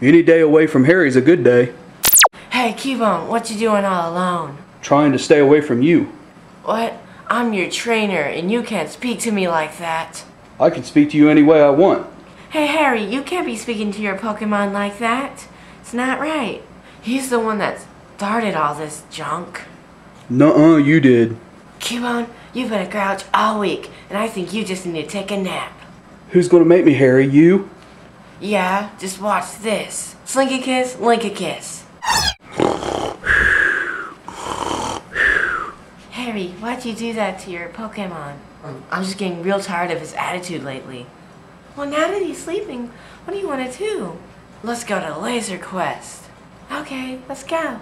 Any day away from Harry's a good day. Hey, Cubone, what you doing all alone? Trying to stay away from you. What? I'm your trainer, and you can't speak to me like that. I can speak to you any way I want. Hey, Harry, you can't be speaking to your Pokemon like that. It's not right. He's the one that started all this junk. Nuh-uh, you did. Cubone, you've been a grouch all week, and I think you just need to take a nap. Who's gonna make me, Harry? You? Yeah, just watch this. Slinky kiss, link a kiss. Harry, why'd you do that to your Pokemon? I'm just getting real tired of his attitude lately. Well, now that he's sleeping, what do you want to do? Let's go to Laser Quest. Okay, let's go.